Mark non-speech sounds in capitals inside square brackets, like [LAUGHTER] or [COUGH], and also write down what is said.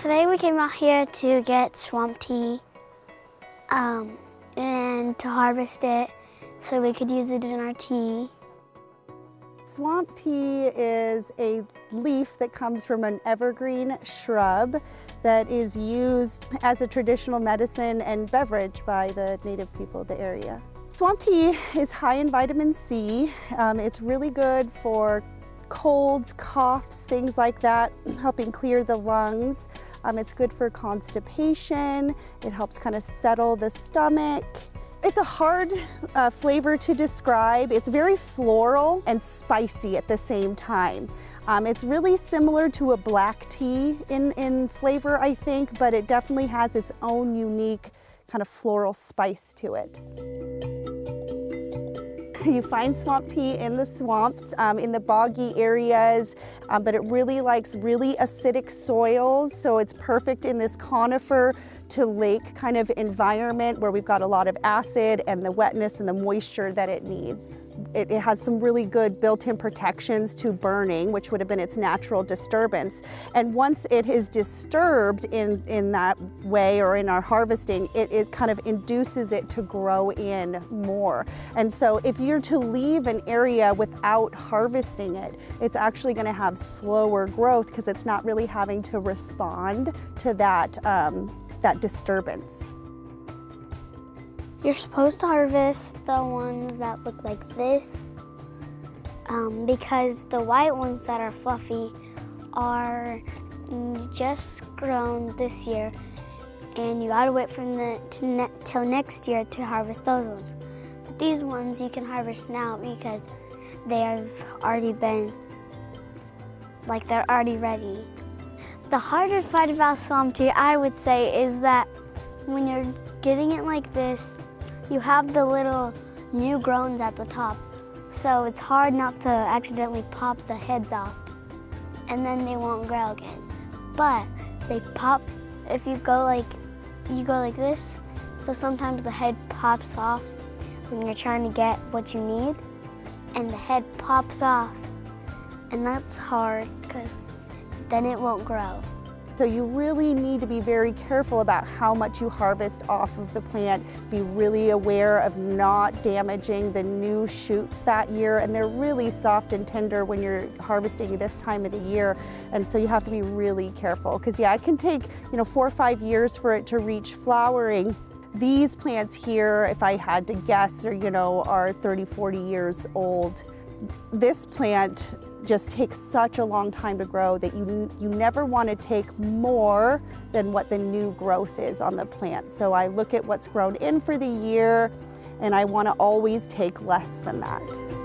Today we came out here to get swamp tea um, and to harvest it so we could use it in our tea. Swamp tea is a leaf that comes from an evergreen shrub that is used as a traditional medicine and beverage by the native people of the area. Swamp tea is high in vitamin C. Um, it's really good for colds, coughs, things like that, [CLEARS THROAT] helping clear the lungs. Um, it's good for constipation. It helps kind of settle the stomach. It's a hard uh, flavor to describe. It's very floral and spicy at the same time. Um, it's really similar to a black tea in, in flavor, I think, but it definitely has its own unique kind of floral spice to it. You find swamp tea in the swamps, um, in the boggy areas, um, but it really likes really acidic soils, so it's perfect in this conifer to lake kind of environment where we've got a lot of acid and the wetness and the moisture that it needs. It, it has some really good built-in protections to burning, which would have been its natural disturbance. And once it is disturbed in, in that way or in our harvesting, it, it kind of induces it to grow in more. And so if you're to leave an area without harvesting it, it's actually gonna have slower growth because it's not really having to respond to that um, that disturbance. You're supposed to harvest the ones that look like this um, because the white ones that are fluffy are just grown this year and you gotta wait from the ne till next year to harvest those ones. These ones you can harvest now because they have already been, like they're already ready. The hardest part about swamp tea, I would say, is that when you're getting it like this, you have the little new growns at the top. So it's hard not to accidentally pop the heads off and then they won't grow again. But they pop if you go like you go like this. So sometimes the head pops off when you're trying to get what you need and the head pops off. And that's hard because then it won't grow. So you really need to be very careful about how much you harvest off of the plant. Be really aware of not damaging the new shoots that year. And they're really soft and tender when you're harvesting this time of the year. And so you have to be really careful because yeah, it can take, you know, four or five years for it to reach flowering. These plants here, if I had to guess, are, you know, are 30, 40 years old. This plant just takes such a long time to grow that you, you never want to take more than what the new growth is on the plant. So I look at what's grown in for the year and I want to always take less than that.